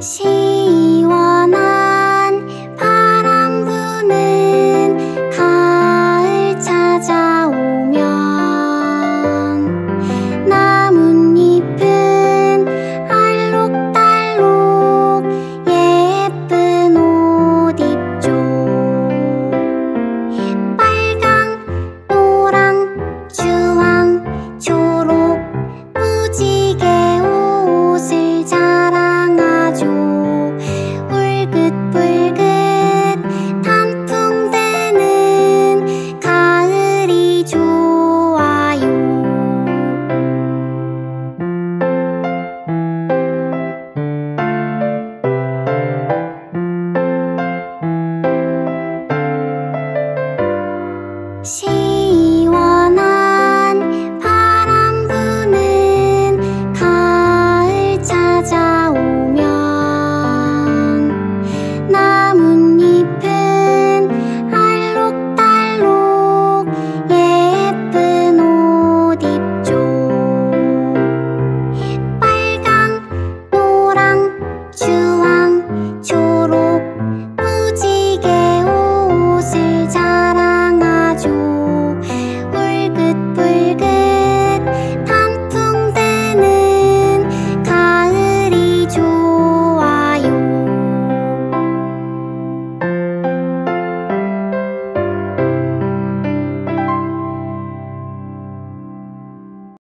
心。心。